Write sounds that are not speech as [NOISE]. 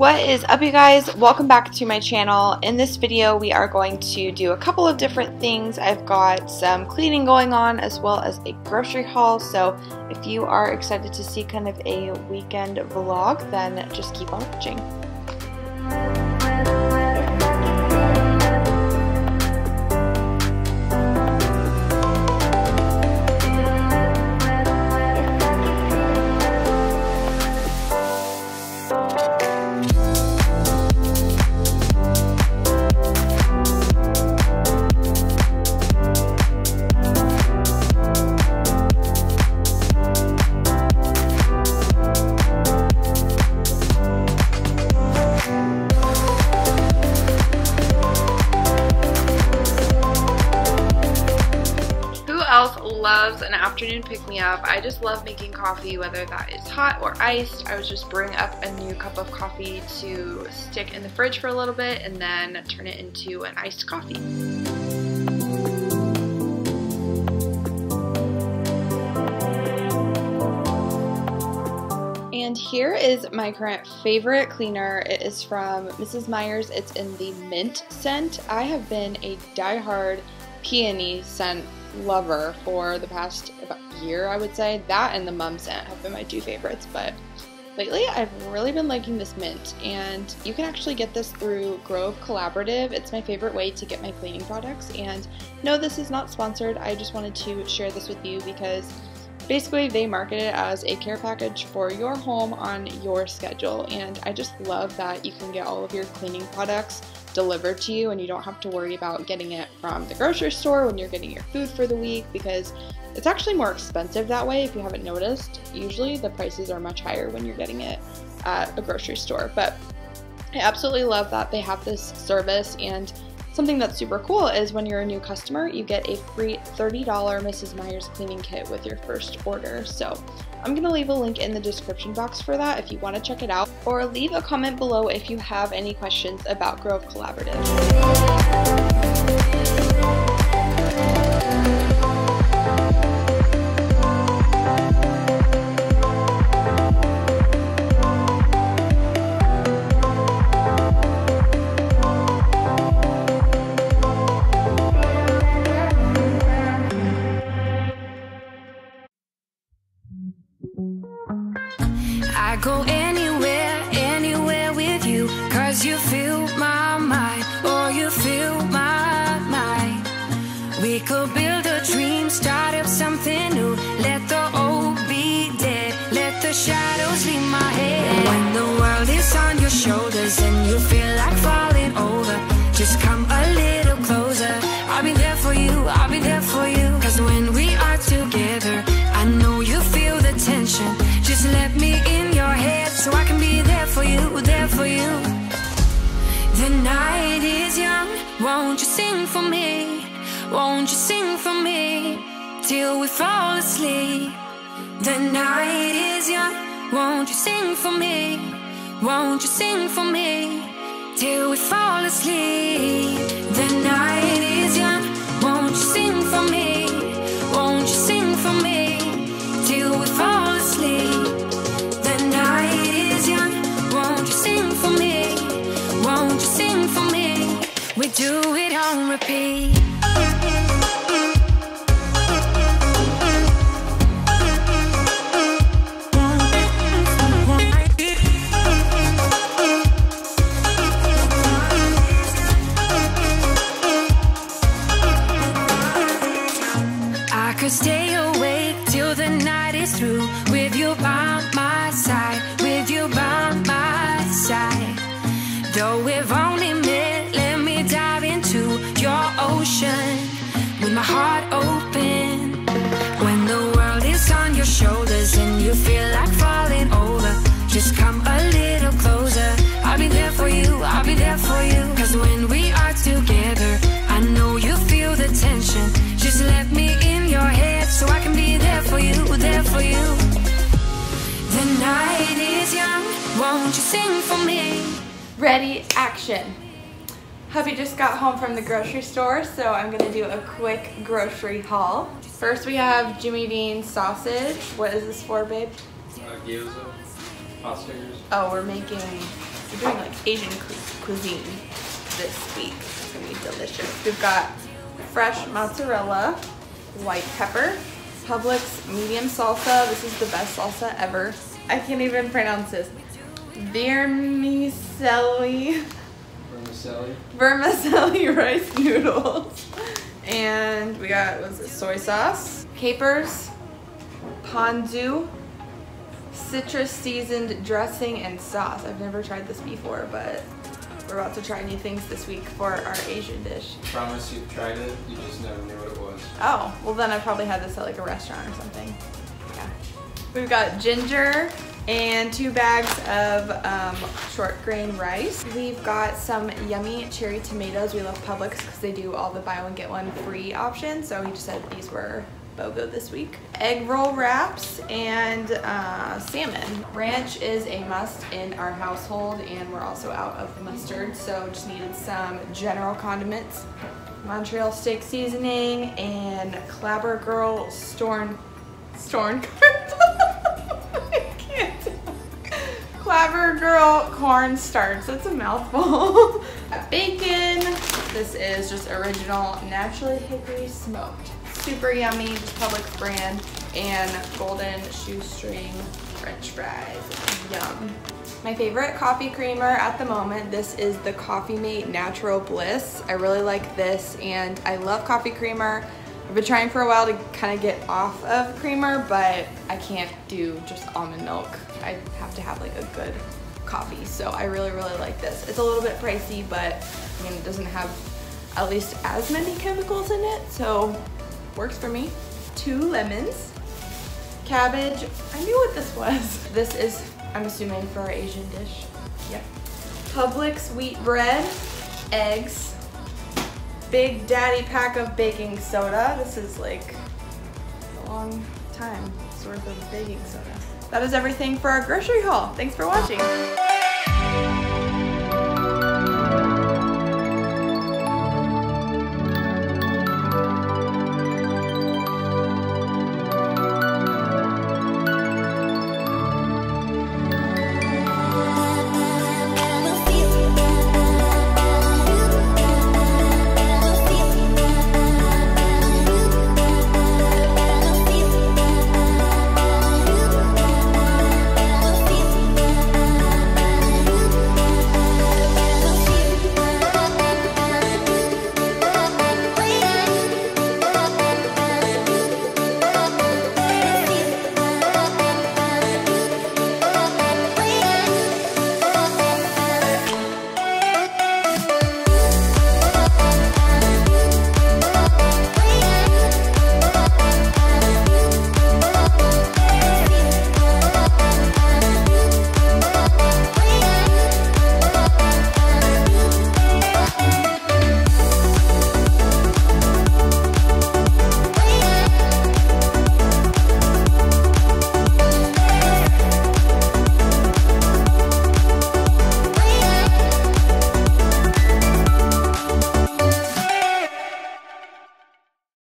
What is up you guys? Welcome back to my channel. In this video we are going to do a couple of different things. I've got some cleaning going on as well as a grocery haul so if you are excited to see kind of a weekend vlog then just keep on watching. An afternoon pick-me-up. I just love making coffee, whether that is hot or iced. I was just brewing up a new cup of coffee to stick in the fridge for a little bit and then turn it into an iced coffee. And here is my current favorite cleaner. It is from Mrs. Meyer's. It's in the mint scent. I have been a die-hard peony scent lover for the past year, I would say. That and the mum scent have been my two favorites, but lately I've really been liking this mint, and you can actually get this through Grove Collaborative. It's my favorite way to get my cleaning products, and no, this is not sponsored. I just wanted to share this with you because basically they market it as a care package for your home on your schedule, and I just love that you can get all of your cleaning products delivered to you and you don't have to worry about getting it from the grocery store when you're getting your food for the week because it's actually more expensive that way if you haven't noticed. Usually the prices are much higher when you're getting it at a grocery store, but I absolutely love that they have this service and Something that's super cool is when you're a new customer, you get a free $30 Mrs. Meyer's cleaning kit with your first order. So I'm to leave a link in the description box for that if you want to check it out, or leave a comment below if you have any questions about Grove Collaborative. We could build a dream, start up something new. Let the old be dead, let the shadows leave my head. When the world is on your shoulders and you feel like Won't you sing for me till we fall asleep? The night is young, won't you sing for me? Won't you sing for me till we fall asleep? The night is young, won't you sing for me? Won't you sing for me till we fall asleep? The night is young. Won't you sing for me? Won't you sing for me? We do it on repeat. Though we've only met, let me dive into your ocean with my heart open. When the world is on your shoulders and you feel like Ready, action. Hubby just got home from the grocery store, so I'm gonna do a quick grocery haul. First we have Jimmy Dean sausage. What is this for, babe? Uh, gyoza, hot Oh, we're making We're doing like Asian cu- cuisine this week. It's gonna be delicious. We've got fresh mozzarella, white pepper, Publix medium salsa. This is the best salsa ever. I can't even pronounce this. Vermicelli. Vermicelli. Vermicelli [LAUGHS] rice noodles. And we got, what's it, soy sauce, capers, ponzu, citrus seasoned dressing, and sauce. I've never tried this before, but we're about to try new things this week for our Asian dish. Promise you've tried it, you just never knew what it was. Oh, well then I probably had this at like a restaurant or something. Yeah. We've got ginger and two bags of um, short grain rice. We've got some yummy cherry tomatoes. We love Publix because they do all the buy one get one free options. So he just said these were BOGO this week. Egg roll wraps and uh, salmon. Ranch is a must in our household and we're also out of mustard. So just needed some general condiments. Montreal steak seasoning and Clabber Girl Storn Storn. [LAUGHS] Clabber Girl corn starch. That's a mouthful. [LAUGHS] Bacon. This is just original naturally hickory smoked. Super yummy, just Publix brand. And golden shoestring french fries. Yum. My favorite coffee creamer at the moment, this is the Coffee Mate Natural Bliss. I really like this and I love coffee creamer. I've been trying for a while to kind of get off of creamer, but I can't do just almond milk. I have to have like a good coffee, so I really, really like this. It's a little bit pricey, but I mean, it doesn't have at least as many chemicals in it, so works for me. Two lemons, cabbage. I knew what this was. [LAUGHS] This is, I'm assuming, for our Asian dish. Yep. Publix wheat bread, eggs, Big Daddy pack of baking soda. This is like a long time worth of baking soda. That is everything for our grocery haul. Thanks for watching.